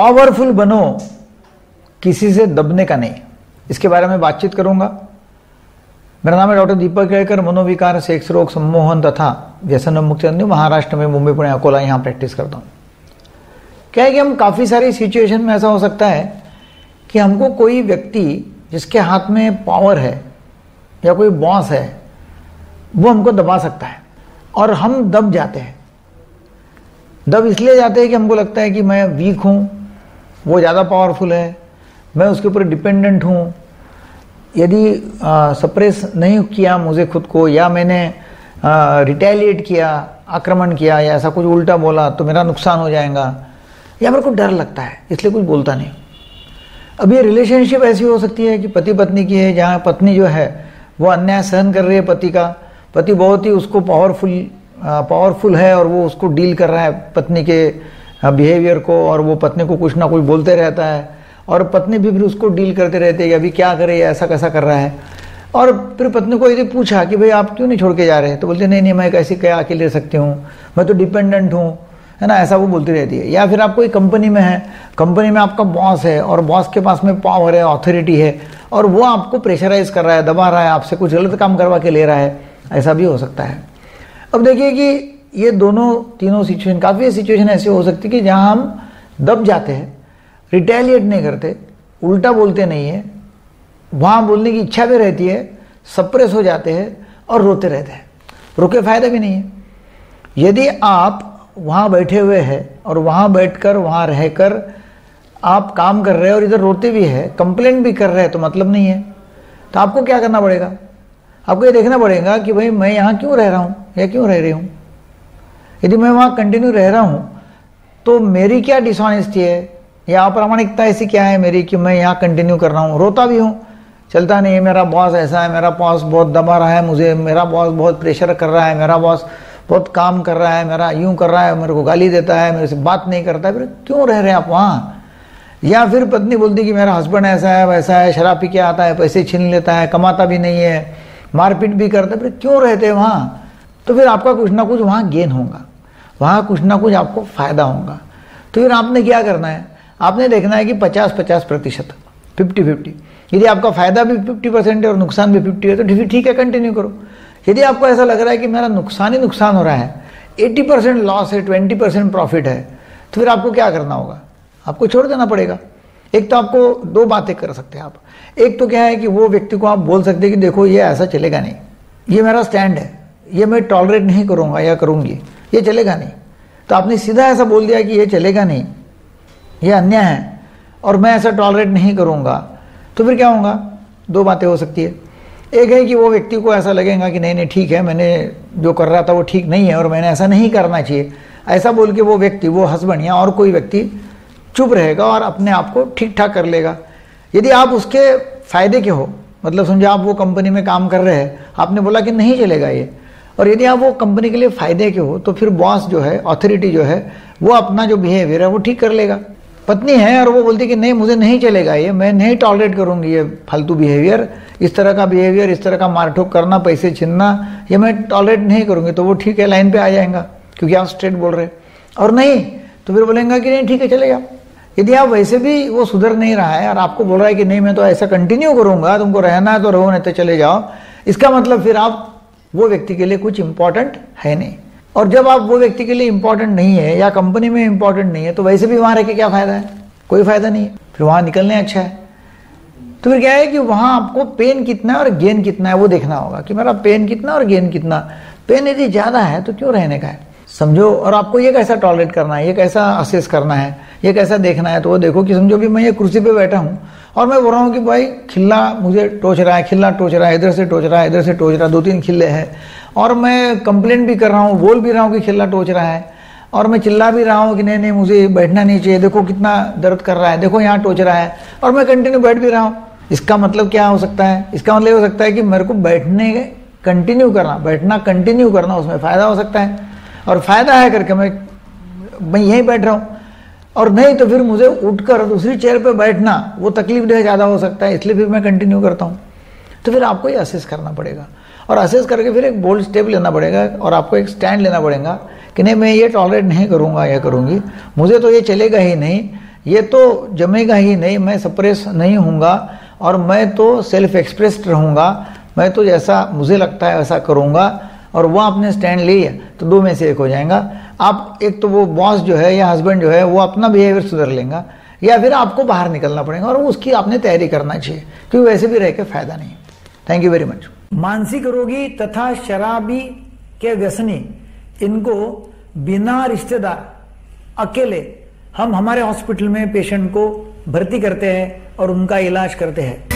Powerful बनो किसी से दबने का नहीं। इसके बारे में बातचीत करूँगा। मेरा नाम है डॉक्टर दीपक केड़कर मनोविकार, सेक्स, रोग, सम्मोहन तथा व्यसन मुक्ति महाराष्ट्र में मुंबई, पुणे, अकोला यहाँ प्रैक्टिस करता हूँ। क्या है कि हम काफ़ी सारी सिचुएशन में ऐसा हो सकता है कि हमको कोई व्यक्ति जिसके हाथ में पावर है या कोई बॉस है, वो हमको दबा सकता है और हम दब जाते हैं। दब इसलिए जाते हैं कि हमको लगता है कि मैं वीक हूँ वो ज़्यादा पावरफुल है। मैं उसके ऊपर डिपेंडेंट हूँ। यदि सप्रेस नहीं किया मुझे खुद को, या मैंने रिटेलिएट किया, आक्रमण किया, या ऐसा कुछ उल्टा बोला तो मेरा नुकसान हो जाएगा। या मेरे को डर लगता है, इसलिए कुछ बोलता नहीं। अब ये रिलेशनशिप ऐसी हो सकती है कि पति पत्नी की है, जहाँ पत्नी जो है, वो अन्याय सहन कर रही है पति का। पति बहुत ही उसको पावरफुल पावरफुल है और वो उसको डील कर रहा है पत्नी के बिहेवियर को और वो पत्नी को कुछ ना कुछ बोलते रहता है और पत्नी भी फिर उसको डील करते रहते हैं कि अभी क्या करे ऐसा कैसा कर रहा है। और फिर पत्नी को यदि पूछा कि भाई आप क्यों नहीं छोड़ के जा रहे? हैं तो बोलते, नहीं नहीं, मैं कैसे क्या अकेले रह सकती हूँ? मैं तो डिपेंडेंट हूँ। है ना? ऐसा वो बोलती रहती है। या फिर आप कोई कंपनी में है कंपनी में आपका बॉस है और बॉस के पास में पावर है अथॉरिटी है और वो आपको प्रेशराइज कर रहा है, दबा रहा है, आपसे कुछ गलत काम करवा के ले रहा है, ऐसा भी हो सकता है। अब देखिए कि ये दोनों तीनों सिचुएशन काफ़ी सिचुएशन ऐसी हो सकती है कि जहाँ हम दब जाते हैं रिटेलिएट नहीं करते, उल्टा बोलते नहीं है, वहाँ बोलने की इच्छा भी रहती है सप्रेस हो जाते हैं और रोते रहते हैं। रुके फ़ायदा भी नहीं है। यदि आप वहाँ बैठे हुए हैं और वहाँ बैठकर, वहाँ रहकर आप काम कर रहे हैं और इधर रोते भी है कंप्लेंट भी कर रहे हैं तो मतलब नहीं है। तो आपको क्या करना पड़ेगा? आपको ये देखना पड़ेगा कि भाई, मैं यहाँ क्यों रह रहा हूँ? या क्यों रह रही हूँ? यदि मैं वहाँ कंटिन्यू रह रहा हूँ तो मेरी क्या डिसऑनेस्टी है? या अप्रामाणिकता ऐसी क्या है मेरी कि मैं यहाँ कंटिन्यू कर रहा हूँ? रोता भी हूँ। चलता नहीं है, मेरा बॉस ऐसा है, मेरा बॉस बहुत दबा रहा है मुझे, मेरा बॉस बहुत प्रेशर कर रहा है, मेरा बॉस बहुत काम कर रहा है, मेरा यूँ कर रहा है, मेरे को गाली देता है, मेरे से बात नहीं करता है, फिर क्यों रह रहे हैं आप वहाँ? या फिर पत्नी बोलती कि मेरा हस्बैंड ऐसा है, वैसा है, शराब पी के आता है, पैसे छीन लेता है, कमाता भी नहीं है, मारपीट भी करता है, फिर क्यों रहते हैं वहाँ? तो फिर आपका कुछ ना कुछ वहाँ गेन होगा। वहाँ कुछ ना कुछ आपको फ़ायदा होगा। तो फिर आपने क्या करना है? आपने देखना है कि पचास पचास प्रतिशत फिफ्टी फिफ्टी यदि आपका फ़ायदा भी फिफ्टी परसेंट है और नुकसान भी फिफ्टी है तो ठीक है कंटिन्यू करो। यदि आपको ऐसा लग रहा है कि मेरा नुकसान ही नुकसान हो रहा है एट्टी परसेंट लॉस है, ट्वेंटी परसेंट प्रॉफिट है तो फिर आपको क्या करना होगा? आपको छोड़ देना पड़ेगा। एक तो आपको दो बातें कर सकते हैं आप। एक तो क्या है कि वो व्यक्ति को आप बोल सकते हैं कि देखो, ये ऐसा चलेगा नहीं। ये मेरा स्टैंड है। ये मैं टॉलरेट नहीं करूँगा या करूँगी। ये चलेगा नहीं। तो आपने सीधा ऐसा बोल दिया कि ये चलेगा नहीं। ये अन्याय है और मैं ऐसा टॉलरेट नहीं करूँगा। तो फिर क्या होगा? दो बातें हो सकती है। एक है कि वो व्यक्ति को ऐसा लगेगा कि नहीं नहीं, ठीक है, मैंने जो कर रहा था वो ठीक नहीं है और मैंने ऐसा नहीं करना चाहिए। ऐसा बोल के वो व्यक्ति, वो हस्बैंड या और कोई व्यक्ति चुप रहेगा और अपने आप को ठीक ठाक कर लेगा। यदि आप उसके फ़ायदे के हो मतलब समझो आप वो कंपनी में काम कर रहे हैं, आपने बोला कि नहीं चलेगा ये और यदि आप वो कंपनी के लिए फ़ायदे के हो तो फिर बॉस जो है अथॉरिटी जो है, वो अपना जो बिहेवियर है, वो ठीक कर लेगा। पत्नी है और वो बोलती कि नहीं, मुझे नहीं चलेगा ये, मैं नहीं टॉलरेट करूँगी ये फालतू बिहेवियर इस तरह का बिहेवियर इस तरह का मारठोक करना, पैसे छीनना, ये मैं टॉलरेट नहीं करूँगी तो वो ठीक है लाइन पे आ जाएगा, क्योंकि आप स्ट्रेट बोल रहे और नहीं तो फिर बोलेंगे कि नहीं, ठीक है, चलेगा। यदि आप वैसे भी वो सुधर नहीं रहा है और आपको बोल रहा है कि नहीं, मैं तो ऐसा कंटिन्यू करूँगा, तुमको रहना है तो रहो, नहीं तो चले जाओ। इसका मतलब फिर आप वो व्यक्ति के लिए कुछ इंपॉर्टेंट है नहीं। और जब आप वो व्यक्ति के लिए इंपॉर्टेंट नहीं है या कंपनी में इंपॉर्टेंट नहीं है तो वैसे भी वहाँ रह के क्या फ़ायदा है? कोई फ़ायदा नहीं है। फिर वहाँ निकलने अच्छा है। तो फिर क्या है कि वहाँ आपको पेन कितना है और गेन कितना है वो देखना होगा कि मेरा पेन कितना और गेन कितना। पेन यदि ज़्यादा है तो क्यों रहने का है? समझो, और आपको ये कैसा टॉलरेट करना है, ये कैसा असेस करना है, ये कैसा देखना है तो वो देखो कि समझो भी मैं ये कुर्सी पे बैठा हूँ, और मैं बोल रहा हूँ कि भाई, खिल्ला मुझे टोच रहा है, खिल्ला टोच रहा है, इधर से टोच रहा है, इधर से टोच रहा है दो तीन खिल्ले हैं, और मैं कंप्लेंट भी कर रहा हूँ, बोल भी रहा हूँ कि खिल्ला टोच रहा है, और मैं चिल्ला भी रहा हूँ कि नहीं नहीं, मुझे बैठना नहीं चाहिए, देखो कितना दर्द कर रहा है, देखो यहाँ टोच रहा है, और मैं कंटिन्यू बैठ भी रहा हूँ। इसका मतलब क्या हो सकता है? इसका मतलब ये हो सकता है कि मेरे को बैठने कंटिन्यू करना, बैठना कंटिन्यू करना उसमें फ़ायदा हो सकता है। और फ़ायदा है करके मैं मैं यहीं बैठ रहा हूँ। और नहीं तो फिर मुझे उठकर दूसरी चेयर पर बैठना, वो तकलीफ़ दे ज़्यादा हो सकता है, इसलिए फिर मैं कंटिन्यू करता हूँ। तो फिर आपको ये असेस करना पड़ेगा। और असेस करके फिर एक बोल्ड स्टेप लेना पड़ेगा और आपको एक स्टैंड लेना पड़ेगा कि नहीं, मैं ये टॉलरेट नहीं करूँगा, या करूँगी। मुझे तो ये चलेगा ही नहीं, ये तो जमेगा ही नहीं, मैं सप्रेस नहीं हूँगा और मैं तो सेल्फ एक्सप्रेस्ड रहूँगा, मैं तो जैसा मुझे लगता है वैसा करूँगा। और वो आपने स्टैंड लिया तो दो में से एक हो जाएगा। आप एक तो वो बॉस जो है या हस्बैंड जो है, वो अपना बिहेवियर सुधर लेगा, या फिर आपको बाहर निकलना पड़ेगा और उसकी आपने तैयारी करना चाहिए, क्योंकि वैसे भी रह के फ़ायदा नहीं थैंक यू वेरी मच मानसिक रोगी तथा शराबी के व्यसनी, इनको बिना रिश्तेदार, अकेले हम हमारे हॉस्पिटल में पेशेंट को भर्ती करते हैं और उनका इलाज करते हैं।